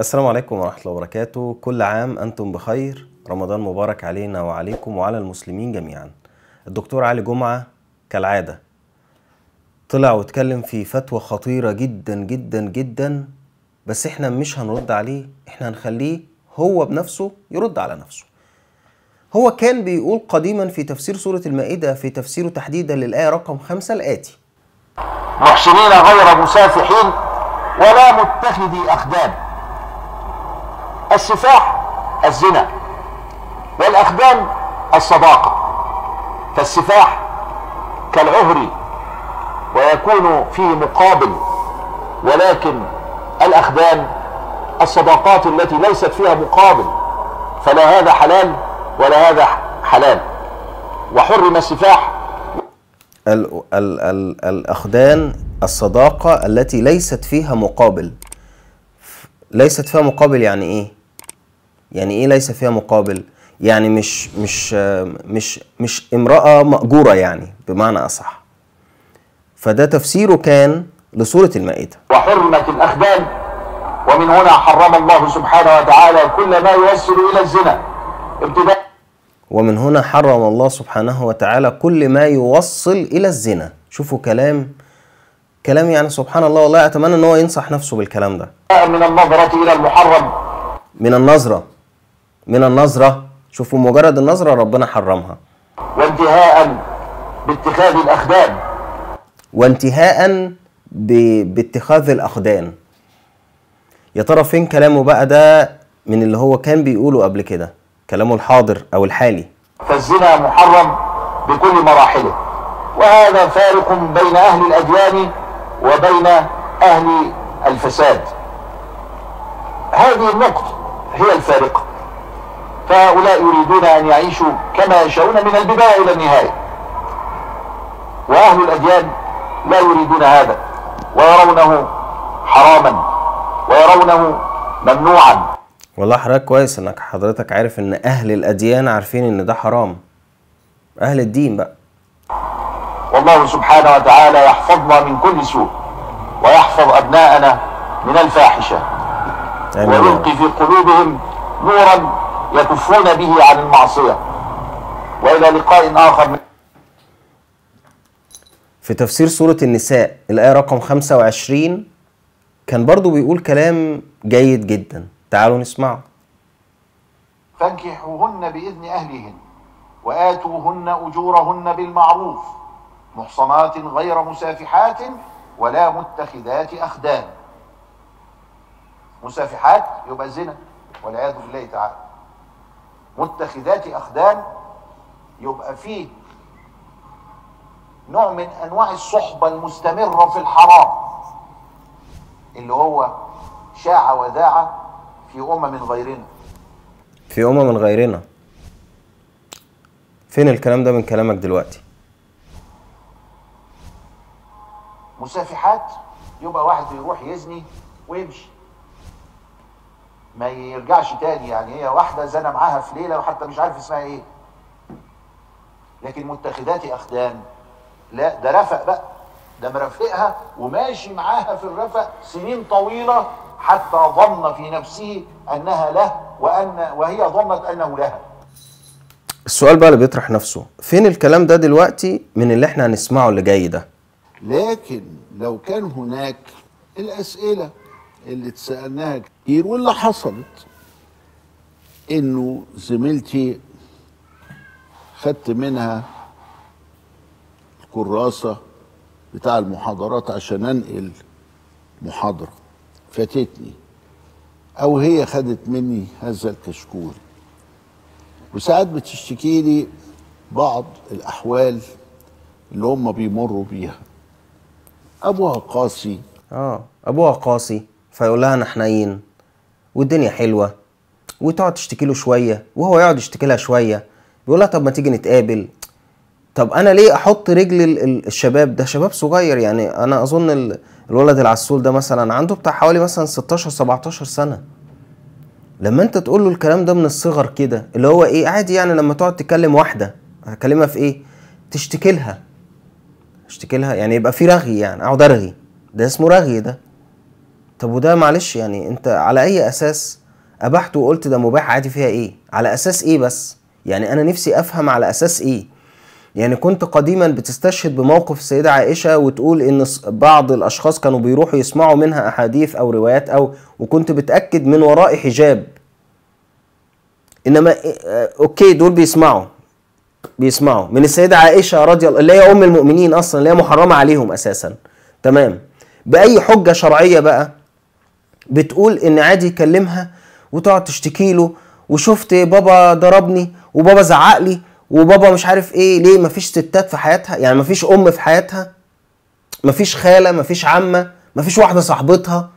السلام عليكم ورحمة الله وبركاته. كل عام أنتم بخير. رمضان مبارك علينا وعليكم وعلى المسلمين جميعا. الدكتور علي جمعة كالعادة. طلع واتكلم في فتوى خطيرة جدا جدا جدا بس إحنا مش هنرد عليه. إحنا هنخليه هو بنفسه يرد على نفسه. هو كان بيقول قديما في تفسير سورة المائدة في تفسيره تحديدا للآية رقم خمسة الآتي. محسنين غير مسافحين ولا متخذي أخدان السفاح الزنا. والأخدان الصداقة. فالسفاح كالعهر ويكون فيه مقابل ولكن الأخدان الصداقات التي ليست فيها مقابل فلا هذا حلال ولا هذا حلال. وحرم السفاح. ال ال ال الأخدان الصداقة التي ليست فيها مقابل. ليست فيها مقابل يعني إيه؟ يعني إيه ليس فيها مقابل؟ يعني مش مش مش مش امرأة مأجورة يعني بمعنى أصح. فده تفسيره كان لسورة المائدة. وحرمت الأخدان ومن هنا حرم الله سبحانه وتعالى كل ما يوصل إلى الزنا. ابتداء. ومن هنا حرم الله سبحانه وتعالى كل ما يوصل إلى الزنا. شوفوا كلام كلام يعني سبحان الله والله أتمنى أن هو ينصح نفسه بالكلام ده. من النظرة إلى المحرم. من النظرة. من النظرة شوفوا مجرد النظرة ربنا حرمها. وانتهاء باتخاذ الأخدان. وانتهاء ب... باتخاذ الأخدان. يا ترى فين كلامه بقى ده من اللي هو كان بيقوله قبل كده؟ كلامه الحاضر أو الحالي. فالزنا محرم بكل مراحله. وهذا فارق بين أهل الأديان وبين أهل الفساد. هذه النقطة هي الفارقة. فهؤلاء يريدون أن يعيشوا كما يشاءون من البداية إلى النهاية. وأهل الأديان لا يريدون هذا ويرونه حراما ويرونه ممنوعا. والله حضرتك كويس إنك حضرتك عارف إن أهل الأديان عارفين إن ده حرام. أهل الدين بقى. والله سبحانه وتعالى يحفظنا من كل سوء ويحفظ أبناءنا من رب. ويلقي في قلوبهم نورا يكفون به عن المعصية. وإلى لقاء آخر من في تفسير سورة النساء الآية رقم 25 كان برضو بيقول كلام جيد جدا. تعالوا نسمعه. فانكحوهن بإذن أهلهن وآتوهن أجورهن بالمعروف محصنات غير مسافحات ولا متخذات أخدان. مسافحات يبقى زنا والعياذ بالله تعالى. متخذات أخدان يبقى فيه نوع من أنواع الصحبة المستمرة في الحرام اللي هو شاع وذاع في أمم غيرنا. في أمم من غيرنا. فين الكلام ده من كلامك دلوقتي؟ مسافحات يبقى واحد يروح يزني ويمشي. ما يرجعش تاني يعني هي واحدة زنى معاها في ليلة وحتى مش عارف اسمها إيه. لكن متخذات أخدان. لا ده رفق بقى. ده مرافقها وماشي معاها في الرفق سنين طويلة حتى ظن في نفسه أنها له وأن وهي ظنت أنه لها السؤال بقى اللي بيطرح نفسه فين الكلام ده دلوقتي من اللي إحنا هنسمعه اللي جاي ده؟ لكن لو كان هناك الأسئلة اللي اتسألناها كتير واللي حصلت؟ إنه زميلتي خدت منها الكراسة بتاع المحاضرات عشان أنقل محاضرة. فاتتني. أو هي خدت مني هذا الكشكول. وساعات بتشتكي لي بعض الأحوال اللي هم بيمروا بيها. أبوها قاسي. آه أبوها قاسي. فيقول لها أنا حنين والدنيا حلوة وتقعد تشتكي له شوية وهو يقعد يشتكي لها شوية. بيقول لها طب ما تيجي نتقابل؟ طب أنا ليه أحط رجل ال- ال- الشباب ده؟ شباب صغير يعني. أنا أظن ال- الولد العسول ده مثلا عنده بتاع حوالي مثلا 16 17 سنة. لما أنت تقول له الكلام ده من الصغر كده اللي هو إيه عادي يعني لما تقعد تكلم واحدة هكلمها في إيه؟ تشتكي لها. اشتكي لها يعني يبقى في رغي يعني. أقعد أرغي. ده اسمه رغي ده. طب وده معلش يعني انت على اي أساس ابحت وقلت ده مباح عادي فيها إيه؟ على أساس إيه بس؟ يعني أنا نفسي افهم على أساس إيه؟ يعني كنت قديما بتستشهد بموقف السيدة عائشة وتقول إن بعض الأشخاص كانوا بيروحوا يسمعوا منها أحاديث أو روايات أو وكنت بتأكد من وراء حجاب. إنما آه، أوكي دول بيسمعوا. بيسمعوا. من السيدة عائشة رضي الله اللي هي أم المؤمنين أصلا اللي هي محرمة عليهم أساسا. تمام. بأي حجة شرعية بقى بتقول إن عادي يكلمها وتقعد تشتكي له وشفت بابا ضربني وبابا زعق لي وبابا مش عارف إيه ليه مفيش ستات في حياتها؟ يعني مفيش أم في حياتها؟ مفيش خالة مفيش عمة مفيش واحدة صاحبتها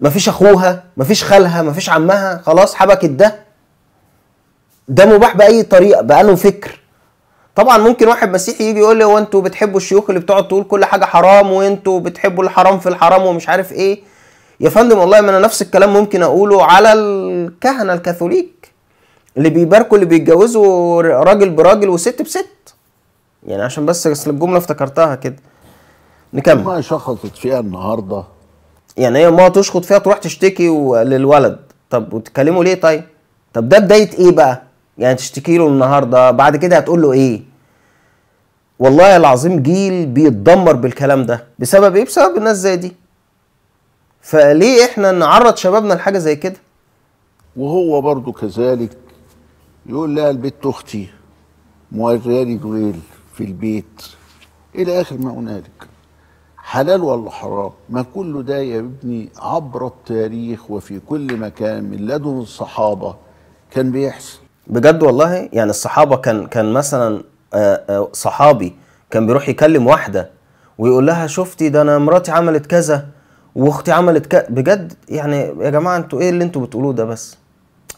مفيش أخوها مفيش خالها مفيش عمها خلاص حبكت ده. ده مباح بأي طريقة بقى له فكر. طبعا ممكن واحد مسيحي يجي يقول لي هو أنتوا بتحبوا الشيوخ اللي بتقعد تقول كل حاجة حرام وأنتوا بتحبوا الحرام في الحرام ومش عارف إيه؟ يا فندم والله ما أنا نفس الكلام ممكن أقوله على الكهنة الكاثوليك اللي بيباركوا اللي بيتجوزوا راجل براجل وست بست. يعني عشان بس أصل الجملة افتكرتها كده. نكمل. ما شخصت فيها النهارده. يعني هي ما تشخط فيها تروح تشتكي للولد. طب وتكلموا ليه طيب؟ طب ده بداية إيه بقى؟ يعني تشتكي له النهارده بعد كده هتقول له إيه؟ والله العظيم جيل بيتدمر بالكلام ده. بسبب إيه؟ بسبب الناس زي دي. فليه إحنا نعرض شبابنا لحاجة زي كده؟ وهو برضو كذلك يقول لها البت أختي موريالي دويل في البيت. إلى آخر ما هنالك حلال ولا حرام؟ ما كل ده يا ابني عبر التاريخ وفي كل مكان من لدن الصحابة كان بيحصل. بجد والله؟ يعني الصحابة كان كان مثلا آه، آه، صحابي كان بيروح يكلم واحدة ويقول لها شفتي ده أنا مراتي عملت كذا. واختي عملت كذا بجد يعني يا جماعة أنتوا إيه اللي أنتوا بتقولوه ده بس؟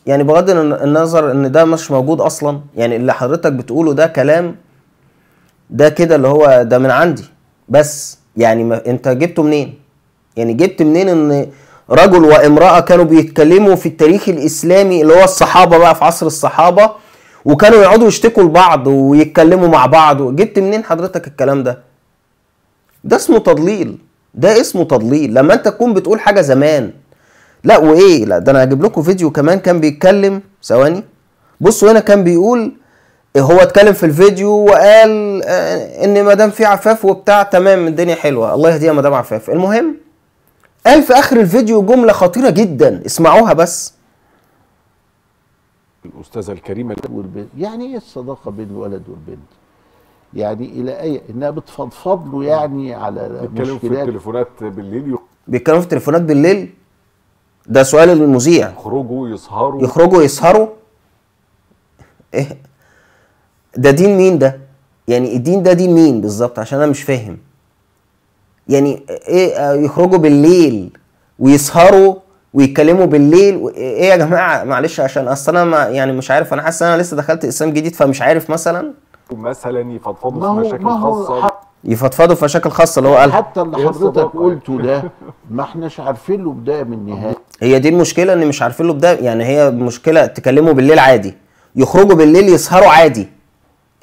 يعني بغض الن- النظر ان ده مش موجود أصلا يعني اللي حضرتك بتقوله ده كلام ده كده اللي هو ده من عندي. بس يعني ما انت جبته منين؟ يعني جبت منين ان رجل وامرأة كانوا بيتكلموا في التاريخ الإسلامي اللي هو الصحابة بقى في عصر الصحابة وكانوا يقعدوا يشتكوا لبعض ويتكلموا مع بعض؟ جبت منين حضرتك الكلام ده؟ ده اسمه تضليل. ده اسمه تضليل. لما انت تكون بتقول حاجة زمان لا وإيه لا ده أنا هجيب لكم فيديو كمان كان بيتكلم ثواني بصوا هنا كان بيقول هو اتكلم في الفيديو وقال آه، إن ما دام في عفاف وبتاع تمام الدنيا حلوة الله يهديها مدام عفاف. المهم قال في آخر الفيديو جملة خطيرة جدا اسمعوها بس. الأستاذة الكريمة والبنت يعني إيه الصداقة بين الولد والبنت؟ يعني إلى اي إنها بتفضفض له يعني على بيتكلموا في التليفونات بالليل بيتكلموا في التليفونات بالليل؟ ده سؤال المذيع. يخرجوا يسهروا. يخرجوا يسهروا؟ إيه؟ ده دين مين ده؟ يعني الدين ده دين مين بالظبط؟ عشان أنا مش فاهم. يعني إيه؟ آه، يخرجوا بالليل ويسهروا ويتكلموا بالليل؟ و- إيه يا جماعة؟ معلش عشان أصل أنا ما يعني مش عارف. أنا حاسس إن أنا لسه دخلت إسلام جديد فمش عارف مثلا. مثلا يفضفضوا في مشاكل خاصة. يفضفضوا في مشاكل خاصة اللي هو قالها حتى اللي إيه حضرتك؟ قلته ده ما احناش عارفين له بداية من نهايه هي دي المشكلة إن مش عارفين له بداية. يعني هي مشكلة تكلموا بالليل عادي يخرجوا بالليل يسهروا عادي.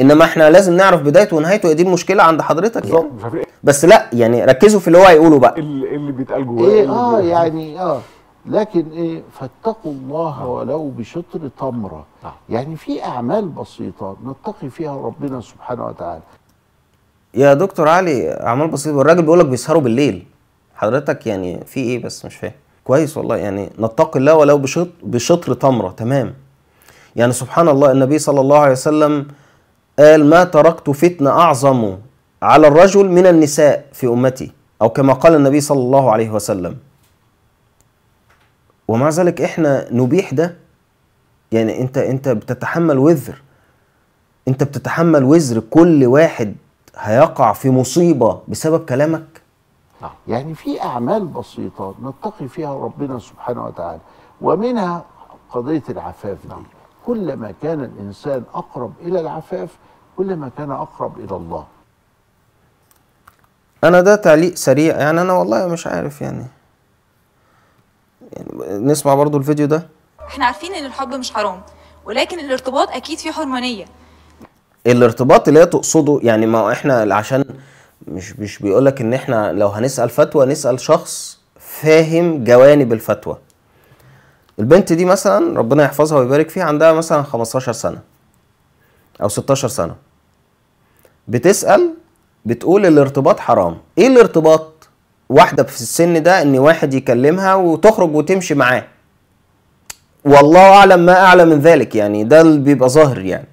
إنما إحنا لازم نعرف بدايته ونهايته. هي دي المشكلة عند حضرتك يعني. بالظبط. مش عارفين إيه. بس لا يعني ركزوا في اللي هو هيقوله بقى. اللي إيه اللي بيتقال جواه. إيه آه يعني آه. لكن إيه؟ فاتقوا الله ولو بشطر تمرة. آه. يعني في أعمال بسيطة نتقي فيها ربنا سبحانه وتعالى. يا دكتور علي أعمال بسيطة. الراجل بيقول لك بيسهروا بالليل. حضرتك يعني في إيه بس؟ مش فاهم. كويس والله. يعني نتقي الله ولو بشط بشطر تمرة. تمام. يعني سبحان الله النبي صلى الله عليه وسلم قال ما تركت فتنة أعظم على الرجل من النساء في أمتي. أو كما قال النبي صلى الله عليه وسلم. ومع ذلك إحنا نبيح ده. يعني أنت أنت بتتحمل وزر. أنت بتتحمل وزر كل واحد هيقع في مصيبة بسبب كلامك. يعني في أعمال بسيطة نتقي فيها ربنا سبحانه وتعالى ومنها قضية العفاف دي. كلما كان الإنسان أقرب إلى العفاف كلما كان أقرب إلى الله. أنا ده تعليق سريع. يعني أنا والله مش عارف يعني, يعني نسمع برضو الفيديو ده. إحنا عارفين إن الحب مش حرام ولكن الارتباط أكيد فيه حرمانيه الارتباط اللي هي تقصده يعني ما إحنا عشان مش مش بيقولك إن إحنا لو هنسأل فتوى نسأل شخص فاهم جوانب الفتوى. البنت دي مثلا ربنا يحفظها ويبارك فيها عندها مثلا 15 سنة أو 16 سنة. بتسأل بتقول الارتباط حرام. إيه الارتباط؟ واحدة في السن ده إن واحد يكلمها وتخرج وتمشي معاه. والله أعلم ما أعلم من ذلك يعني ده اللي بيبقى ظاهر يعني.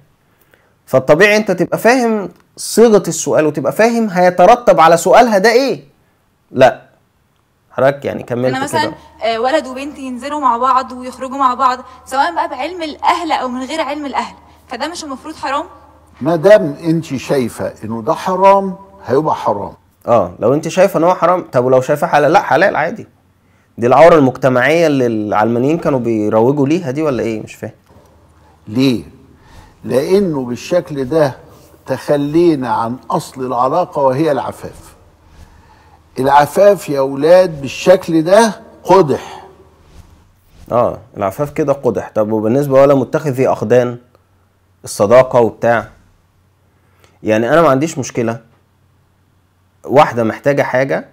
فالطبيعي أنت تبقى فاهم صيغة السؤال وتبقى فاهم هيترتب على سؤالها ده إيه. لا. حضرتك يعني كملت أنا مثلا كده آه، ولد وبنت ينزلوا مع بعض ويخرجوا مع بعض سواء بقى بعلم الأهل أو من غير علم الأهل. فده مش المفروض حرام؟ ما دام انت شايفة إنه ده حرام هيبقى حرام. آه لو انت شايفة إن هو حرام طب ولو شايفاه حلال؟ لا حلال عادي. دي العوره المجتمعية اللي العلمانيين كانوا بيروجوا ليها دي ولا إيه؟ مش فاهم. ليه؟ لأنه بالشكل ده تخلينا عن أصل العلاقة وهي العفاف. العفاف يا أولاد بالشكل ده قدح. آه العفاف كده قدح. طب وبالنسبة ولا متخذ في اخدان الصداقة وبتاع؟ يعني أنا ما عنديش مشكلة. واحدة محتاجة حاجة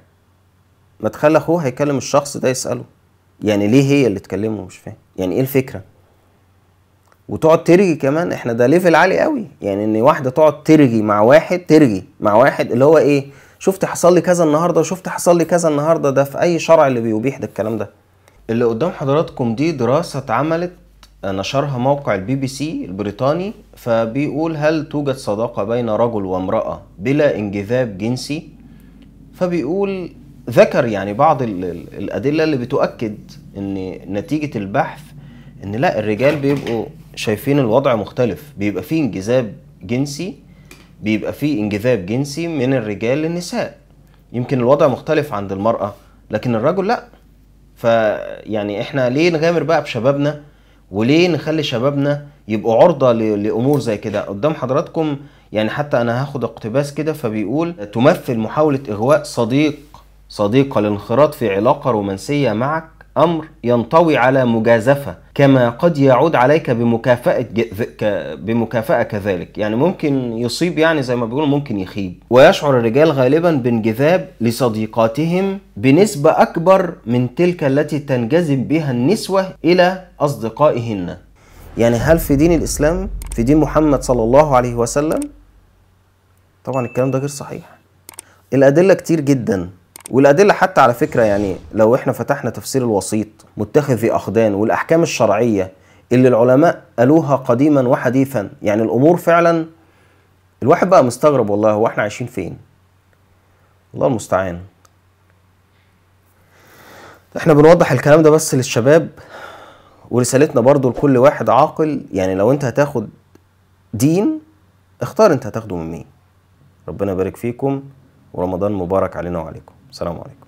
ما تخلي اخوها هيكلم الشخص ده يسأله. يعني ليه هي اللي تكلمه؟ مش فاهم. يعني إيه الفكرة؟ وتقعد ترغي كمان. إحنا ده ليفل عالي قوي. يعني إن واحدة تقعد ترغي مع واحد ترغي مع واحد اللي هو إيه؟ شفت حصل لي كذا النهارده وشفت حصل لي كذا النهارده. ده في أي شرع اللي بيبيح ده الكلام ده. اللي قدام حضراتكم دي دراسة اتعملت نشرها موقع البي بي سي البريطاني فبيقول هل توجد صداقة بين رجل وامرأة بلا انجذاب جنسي؟ فبيقول ذكر يعني بعض ال- ال- الأدلة اللي بتؤكد إن نتيجة البحث إن لا الرجال بيبقوا شايفين الوضع مختلف. بيبقى فيه انجذاب جنسي بيبقى فيه انجذاب جنسي من الرجال للنساء. يمكن الوضع مختلف عند المرأة لكن الرجل لا. فيعني إحنا ليه نغامر بقى بشبابنا؟ وليه نخلي شبابنا يبقوا عرضة لأمور زي كده؟ قدام حضراتكم يعني حتى أنا هاخد اقتباس كده فبيقول تمثل محاولة إغواء صديق صديقة للانخراط في علاقة رومانسية معك أمر ينطوي على مجازفة كما قد يعود عليك بمكافأة بمكافأة كذلك. يعني ممكن يصيب يعني زي ما بيقولوا ممكن يخيب. ويشعر الرجال غالبا بانجذاب لصديقاتهم بنسبة أكبر من تلك التي تنجذب بها النسوة إلى أصدقائهن. يعني هل في دين الإسلام في دين محمد صلى الله عليه وسلم؟ طبعا الكلام ده غير صحيح. الأدلة كتير جدا. والأدلة حتى على فكرة يعني لو إحنا فتحنا تفسير الوسيط متخذ في أخدان والأحكام الشرعية اللي العلماء قالوها قديما وحديثا يعني الأمور فعلا الواحد بقى مستغرب والله هو إحنا عايشين فين؟ الله المستعان. إحنا بنوضح الكلام ده بس للشباب ورسالتنا برضو لكل واحد عاقل يعني لو أنت هتاخد دين اختار أنت هتاخده من مين. ربنا يبارك فيكم ورمضان مبارك علينا وعليكم. السلام عليكم.